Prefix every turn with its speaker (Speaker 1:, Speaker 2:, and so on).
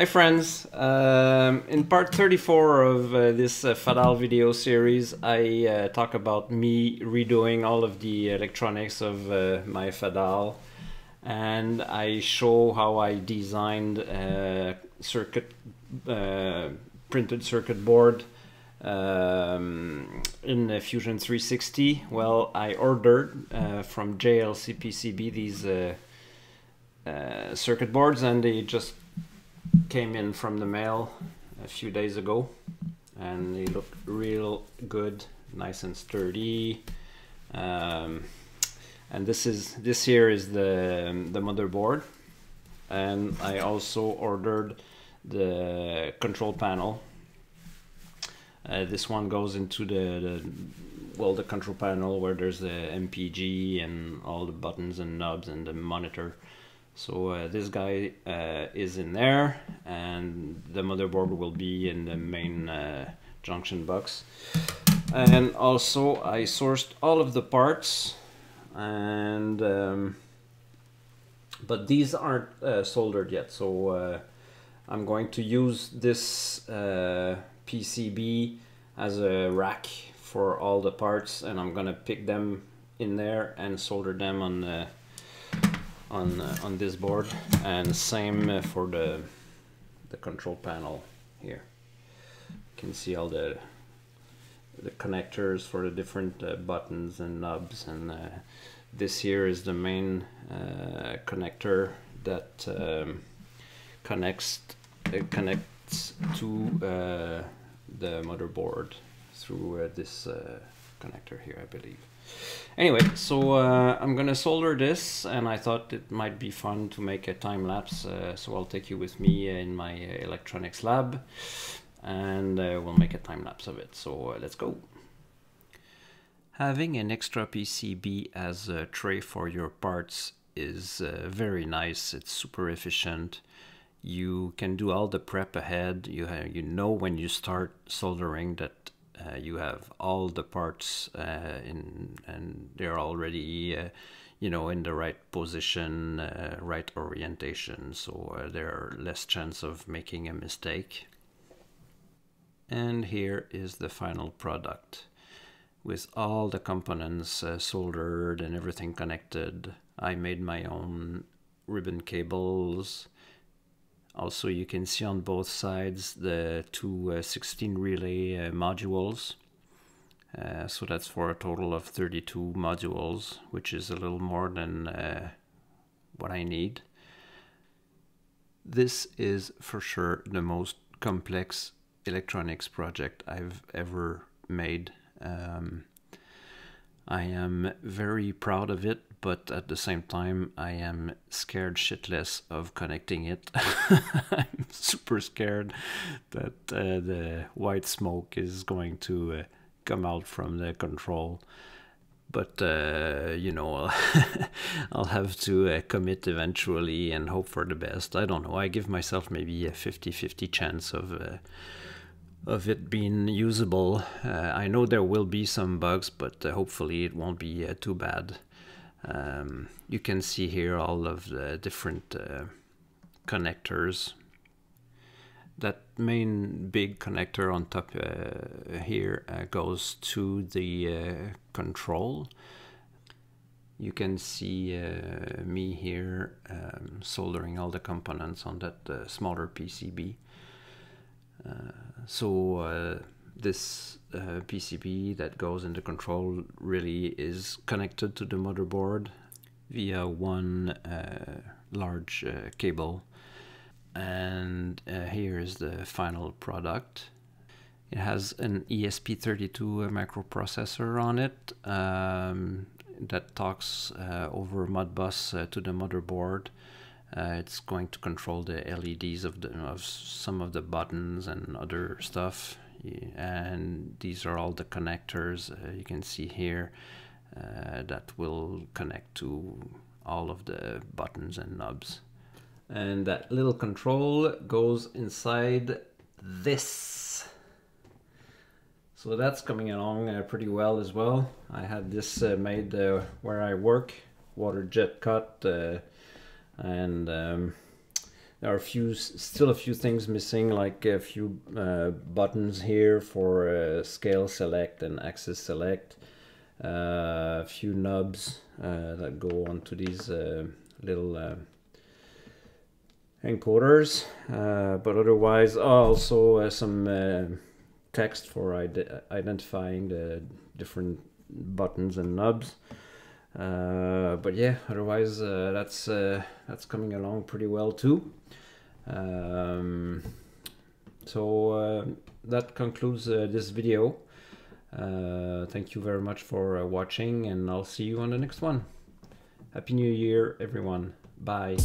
Speaker 1: Hi friends, um, in part 34 of uh, this uh, Fadal video series I uh, talk about me redoing all of the electronics of uh, my Fadal and I show how I designed a circuit uh, printed circuit board um, in Fusion 360. Well, I ordered uh, from JLC PCB these circuit boards and they just came in from the mail a few days ago and they look real good nice and sturdy. Um, and this is this here is the the motherboard. And I also ordered the control panel. Uh, this one goes into the, the well the control panel where there's the MPG and all the buttons and knobs and the monitor so uh, this guy uh, is in there and the motherboard will be in the main uh, junction box. And also I sourced all of the parts and um, but these aren't uh, soldered yet so uh, I'm going to use this uh, PCB as a rack for all the parts and I'm gonna pick them in there and solder them on on uh, on this board and same uh, for the the control panel here. You can see all the the connectors for the different uh, buttons and knobs and uh, this here is the main uh, connector that um, connects uh, connects to the motherboard through this connector here I believe Anyway, so uh, I'm gonna solder this and I thought it might be fun to make a time lapse uh, so I'll take you with me in my uh, electronics lab and uh, we'll make a time lapse of it. So uh, let's go. Having an extra PCB as a tray for your parts is uh, very nice. It's super efficient. You can do all the prep ahead. You, you know when you start soldering that uh, you have all the parts uh, in and they're already uh, you know in the right position uh, right orientation. So uh, there are less chance of making a mistake. And here is the final product. With all the components uh, soldered and everything connected I made my own ribbon cables also, you can see on both sides the two uh, 16 relay uh, modules. Uh, so that's for a total of 32 modules, which is a little more than uh, what I need. This is for sure the most complex electronics project I've ever made. Um, I am very proud of it but at the same time I am scared shitless of connecting it. I'm super scared that uh, the white smoke is going to uh, come out from the control. But, uh, you know, I'll have to uh, commit eventually and hope for the best. I don't know. I give myself maybe a 50-50 chance of uh, of it being usable. Uh, I know there will be some bugs, but uh, hopefully it won't be uh, too bad. Um, you can see here all of the different uh, connectors. That main big connector on top uh, here uh, goes to the uh, control. You can see uh, me here um, soldering all the components on that uh, smaller PCB. so this uh, PCB that goes into control really is connected to the motherboard via one uh, large uh, cable. And uh, here is the final product. It has an ESP32 microprocessor on it um, that talks uh, over Modbus uh, to the motherboard. It's going to control the LEDs of, the, of some of the buttons and other stuff and these are all the connectors uh, you can see here uh, that will connect to all of the buttons and knobs. And that little control goes inside this. So that's coming along uh, pretty well as well. I had this uh, made uh, where I work water jet cut uh, and um, there are a few still a few things missing like a few uh, buttons here for uh, scale select and axis select. Uh, a few knobs uh, that go onto these uh, little encoders. But otherwise also some text for ide identifying the different buttons and knobs uh, but yeah otherwise uh, that's uh, that's coming along pretty well too. Um, so uh, that concludes uh, this video. Uh, thank you very much for watching and I'll see you on the next one. Happy new year everyone. Bye